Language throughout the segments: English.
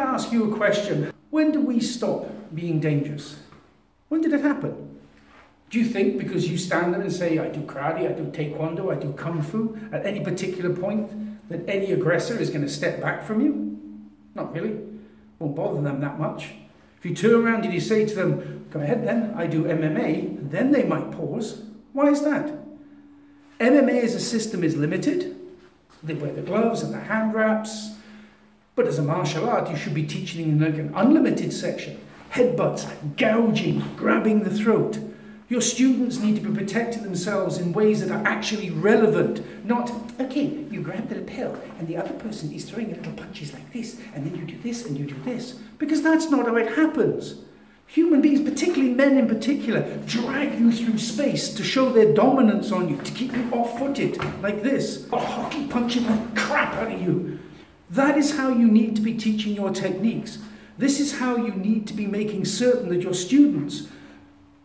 to ask you a question. When do we stop being dangerous? When did it happen? Do you think because you stand there and say, I do karate, I do taekwondo, I do kung fu, at any particular point, that any aggressor is going to step back from you? Not really. Won't bother them that much. If you turn around and you say to them, Go ahead then, I do MMA, then they might pause. Why is that? MMA as a system is limited. They wear the gloves and the hand wraps. But as a martial art, you should be teaching in like an unlimited section. Headbutts, gouging, grabbing the throat. Your students need to be protecting themselves in ways that are actually relevant, not, okay, you grab the lapel and the other person is throwing little punches like this, and then you do this and you do this. Because that's not how it happens. Human beings, particularly men in particular, drag you through space to show their dominance on you, to keep you off footed, like this, or hockey punching the crap out of you. That is how you need to be teaching your techniques. This is how you need to be making certain that your students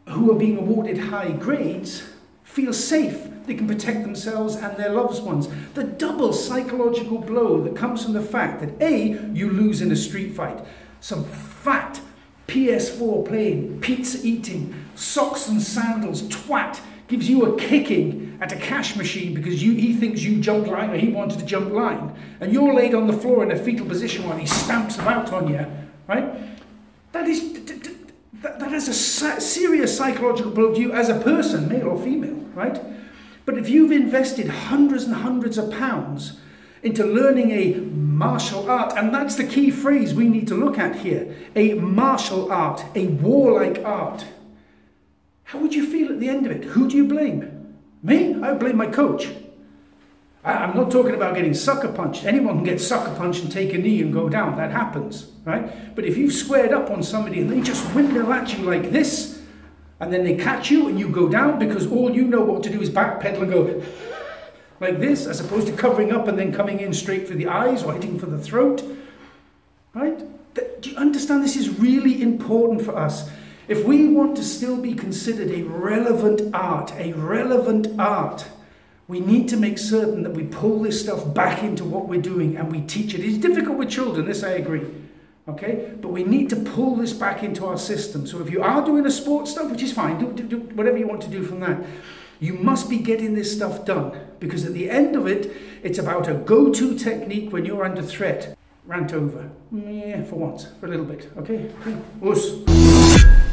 who are being awarded high grades feel safe. They can protect themselves and their loved ones. The double psychological blow that comes from the fact that A, you lose in a street fight. Some fat PS4 playing, pizza eating, socks and sandals twat gives you a kicking at a cash machine because you, he thinks you jumped line or he wanted to jump line. And you're laid on the floor in a fetal position while he stamps about on you, right? That is that, that has a serious psychological blow to you as a person, male or female, right? But if you've invested hundreds and hundreds of pounds into learning a martial art, and that's the key phrase we need to look at here a martial art, a warlike art, how would you feel at the end of it? Who do you blame? Me? I blame my coach. I'm not talking about getting sucker punched. Anyone can get sucker punched and take a knee and go down. That happens, right? But if you've squared up on somebody and they just windmill at you like this, and then they catch you and you go down because all you know what to do is backpedal and go like this, as opposed to covering up and then coming in straight for the eyes or hitting for the throat, right? Do you understand this is really important for us? If we want to still be considered a relevant art, a relevant art, we need to make certain that we pull this stuff back into what we're doing and we teach it. It's difficult with children, this I agree. Okay? But we need to pull this back into our system. So if you are doing a sports stuff, which is fine, do, do, do whatever you want to do from that. You must be getting this stuff done because at the end of it, it's about a go to technique when you're under threat. Rant over. Yeah, for once, for a little bit. Okay? Oss.